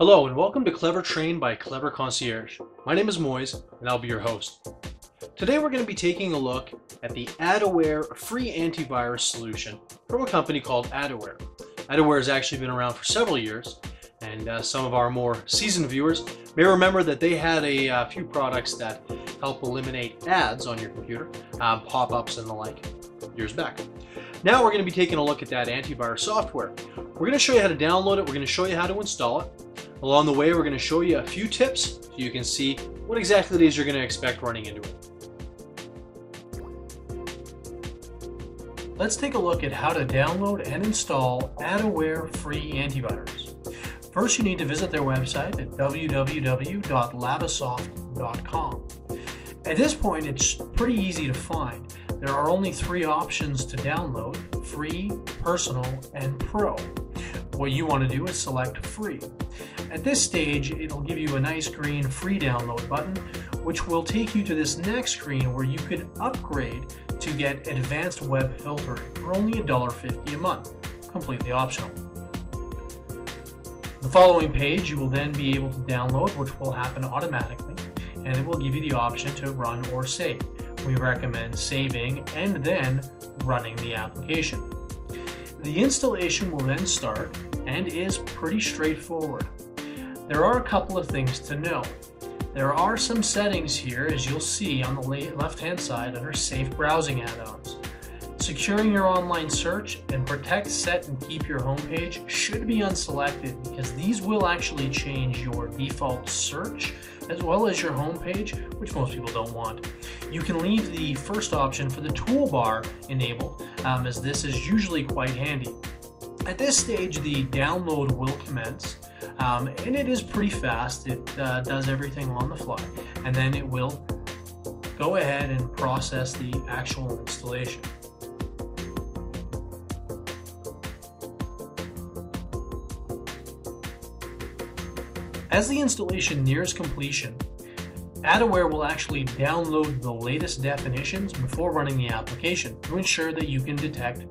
Hello and welcome to Clever Train by Clever Concierge. My name is Moise and I'll be your host. Today we're going to be taking a look at the AdAware free antivirus solution from a company called AdAware. AdAware has actually been around for several years and uh, some of our more seasoned viewers may remember that they had a uh, few products that help eliminate ads on your computer, um, pop-ups and the like, years back. Now we're going to be taking a look at that antivirus software. We're going to show you how to download it, we're going to show you how to install it. Along the way, we're going to show you a few tips so you can see what exactly it is you're going to expect running into it. Let's take a look at how to download and install AdAware free antivirus. First, you need to visit their website at www.lavasoft.com. At this point, it's pretty easy to find. There are only three options to download, free, personal, and pro. What you want to do is select free. At this stage, it'll give you a nice green free download button, which will take you to this next screen where you could upgrade to get advanced web filtering for only $1.50 a month, completely optional. The following page you will then be able to download, which will happen automatically, and it will give you the option to run or save. We recommend saving and then running the application. The installation will then start and is pretty straightforward. There are a couple of things to know. There are some settings here, as you'll see on the left-hand side under Safe Browsing Add-ons. Securing your online search and protect, set, and keep your homepage should be unselected because these will actually change your default search as well as your homepage, which most people don't want. You can leave the first option for the toolbar enabled um, as this is usually quite handy. At this stage, the download will commence. Um, and it is pretty fast. It uh, does everything on the fly. And then it will go ahead and process the actual installation. As the installation nears completion, AdAware will actually download the latest definitions before running the application to ensure that you can detect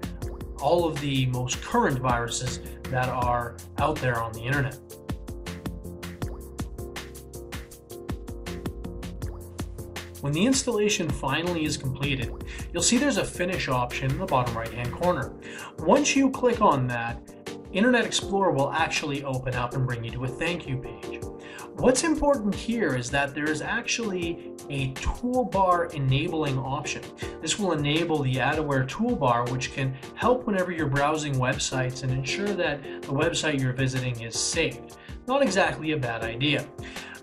all of the most current viruses that are out there on the internet. When the installation finally is completed, you'll see there's a finish option in the bottom right hand corner. Once you click on that, Internet Explorer will actually open up and bring you to a thank you page. What's important here is that there is actually a toolbar enabling option. This will enable the AdAware toolbar, which can help whenever you're browsing websites and ensure that the website you're visiting is saved. Not exactly a bad idea.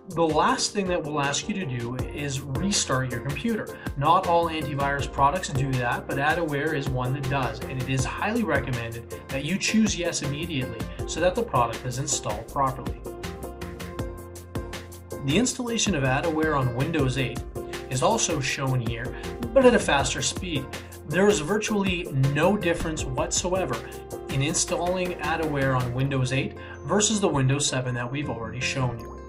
The last thing that we'll ask you to do is restart your computer. Not all antivirus products do that, but AdAware is one that does, and it is highly recommended that you choose yes immediately so that the product is installed properly. The installation of AdAware on Windows 8 is also shown here, but at a faster speed. There is virtually no difference whatsoever in installing AdAware on Windows 8 versus the Windows 7 that we've already shown you.